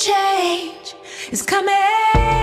change is coming.